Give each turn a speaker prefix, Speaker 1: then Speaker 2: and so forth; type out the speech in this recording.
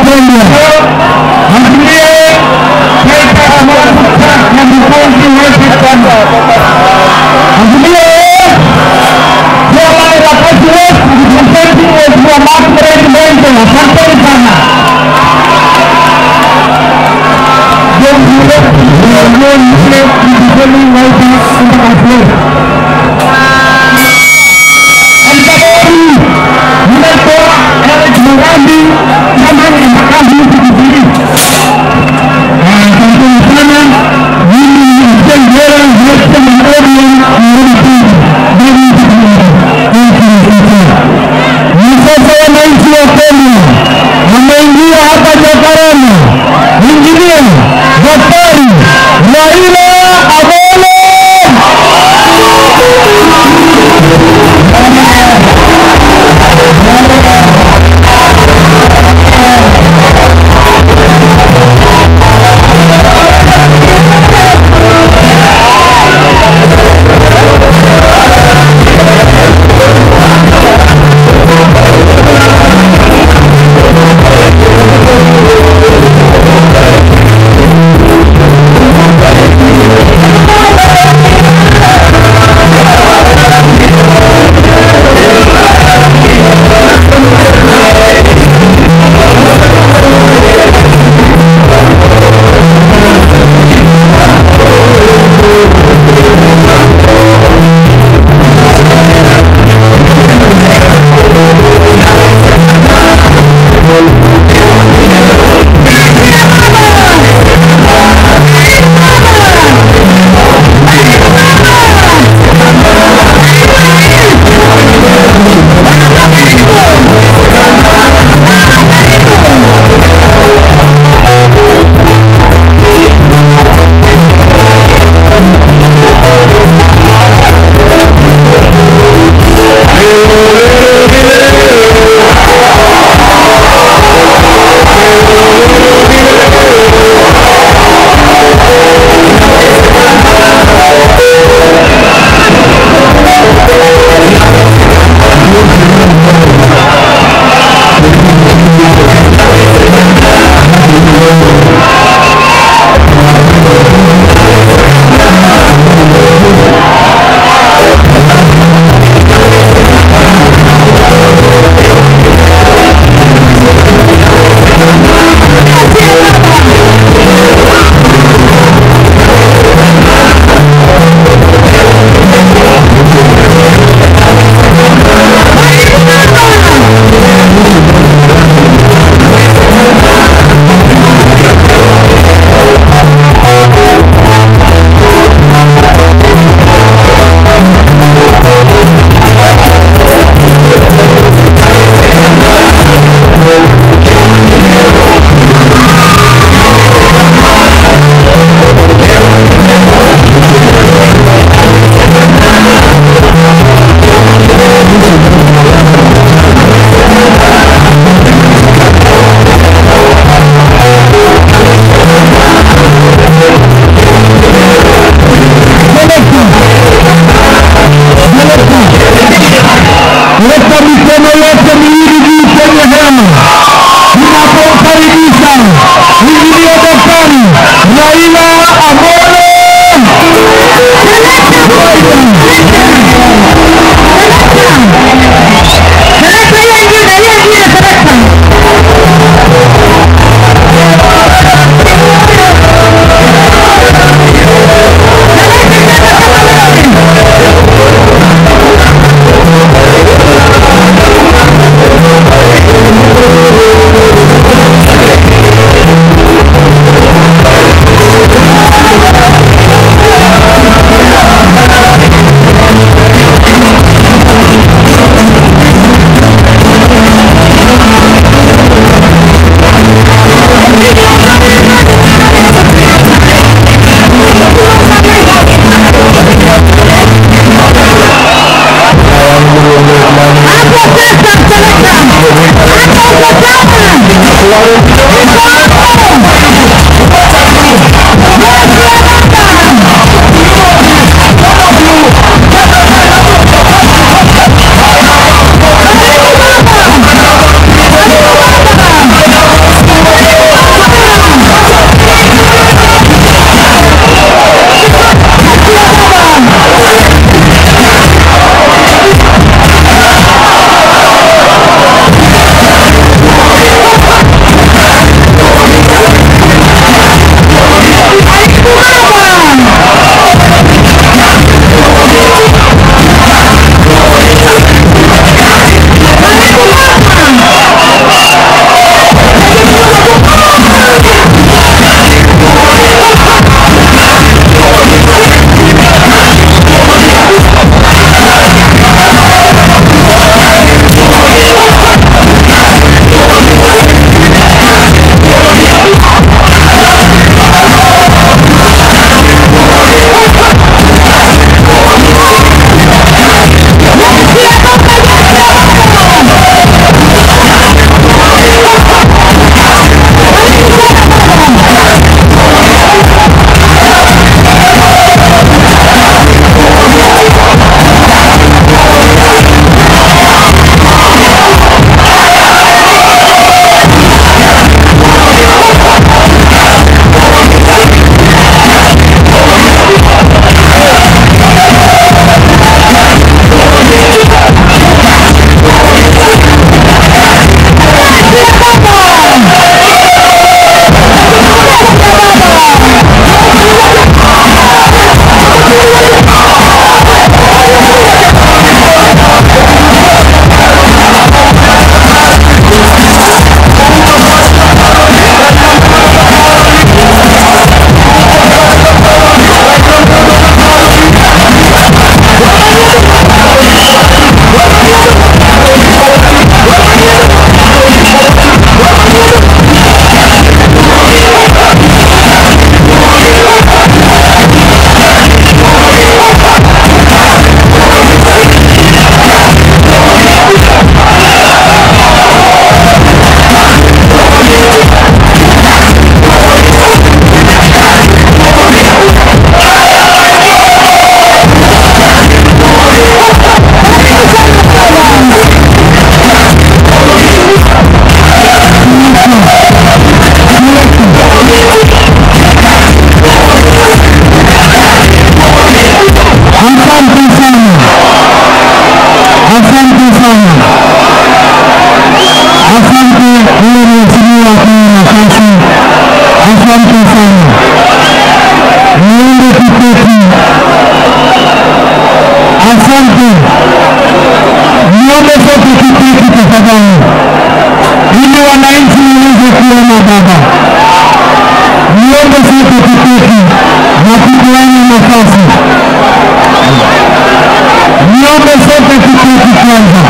Speaker 1: पकड़ लिया इसलिए इसलिए जो हमारे वापस हुए जो हमारे प्रेसिडेंट है सबको दिखाना जो मुझे मुझे मुझे Let them be asante. Niombe é kiti hiki tafadhali, ili wananchi é kuona Baba. Niombe sote kiti hiki na kupeana nafasi. Niombe sote kiti hiki kwanza